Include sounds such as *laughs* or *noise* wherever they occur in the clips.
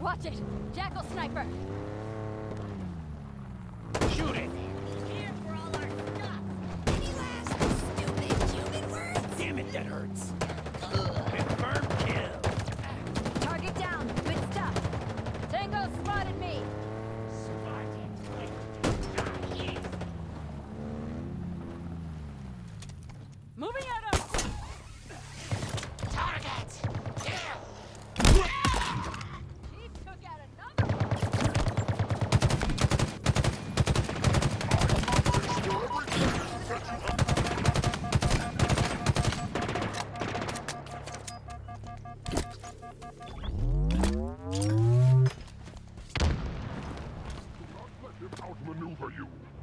Watch it! Jackal sniper! Shoot it! outmaneuver you.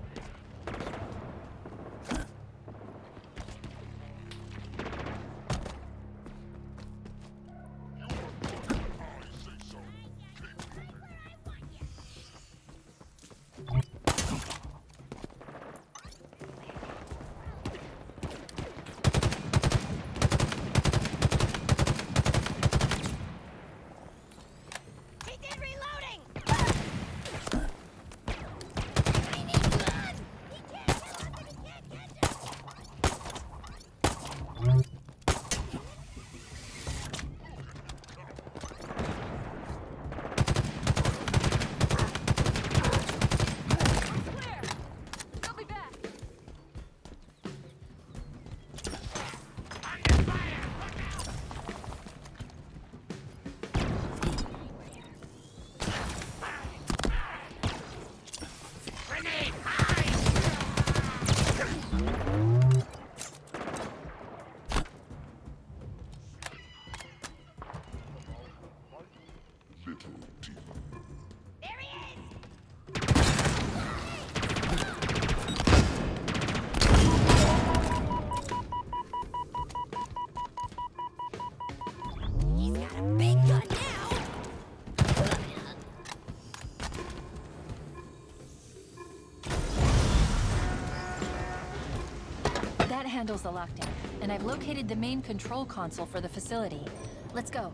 handles the lockdown, and I've located the main control console for the facility. Let's go.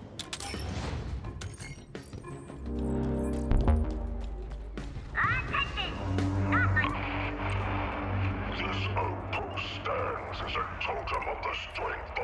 Attention! Not like this outpost stands as a totem of the strength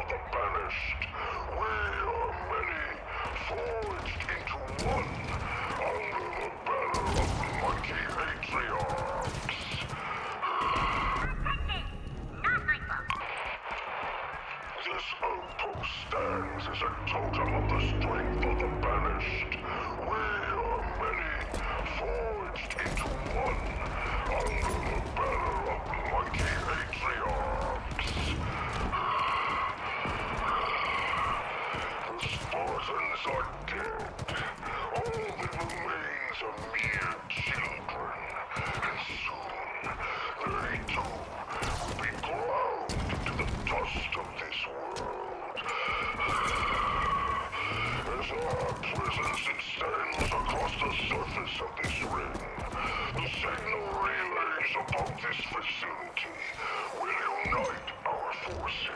Unite our forces.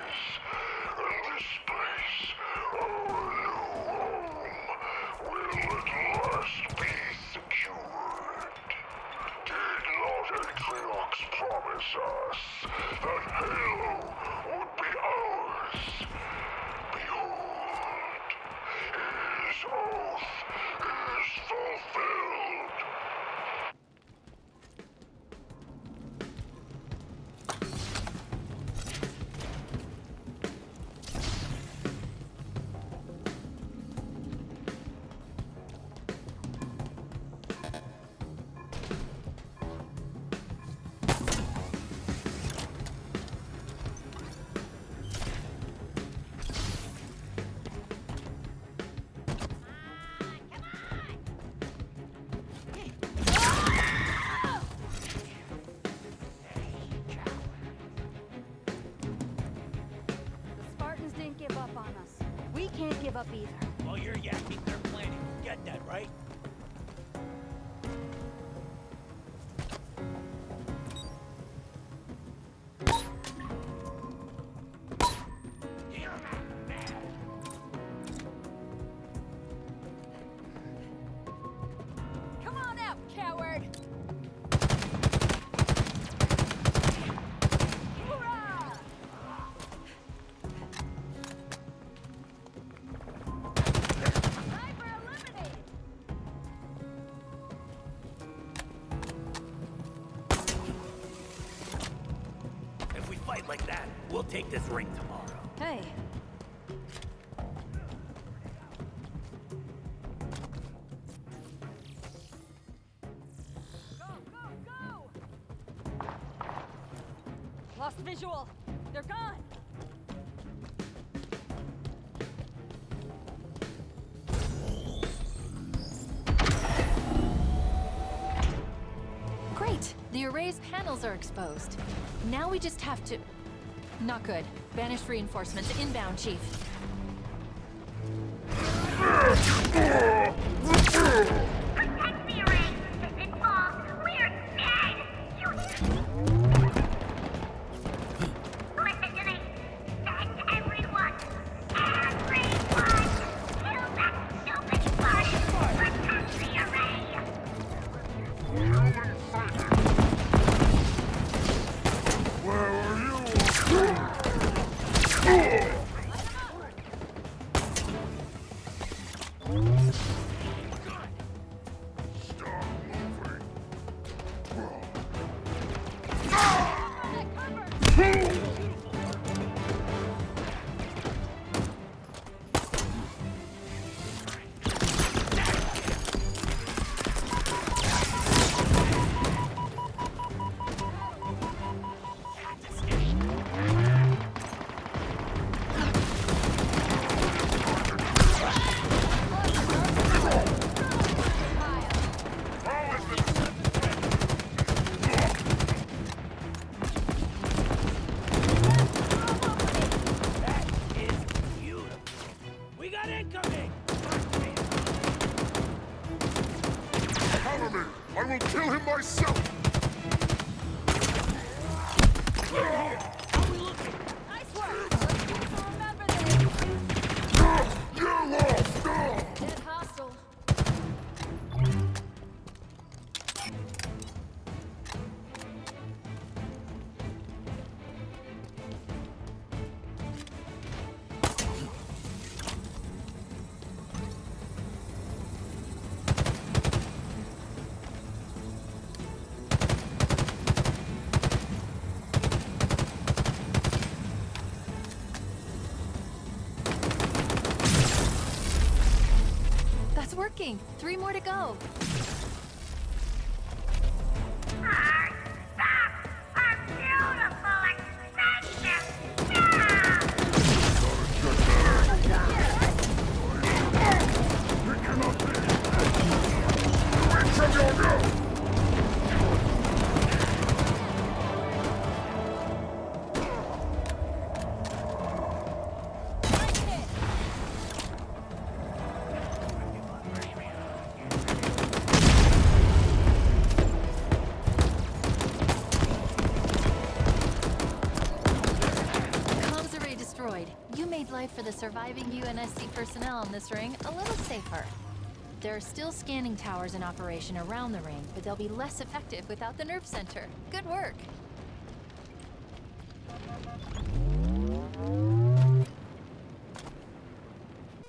up either. While you're yakking, they're planning. Get that, right? Come on out, coward! Like that, we'll take this ring tomorrow. Hey, Go, go, go! Lost visual. They're gone. great. The array's panels are exposed. Now we just have to... Not good. Banished reinforcements inbound, Chief. *laughs* me! I will kill him myself! Three more to go. Life for the surviving UNSC personnel on this ring a little safer. There are still scanning towers in operation around the ring, but they'll be less effective without the nerve center. Good work.